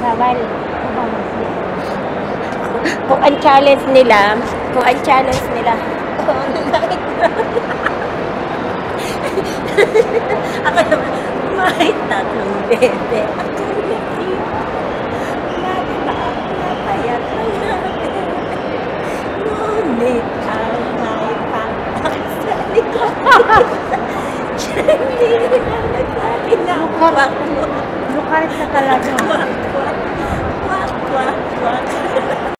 Bawal. Kung ang challenge nila, kung ang challenge nila, ako naman, may tatlong bebe. Napayat lang natin. Ngunit ang may patak sa likod. Hindi nagsabi na wak mo. Lukarit na talaga.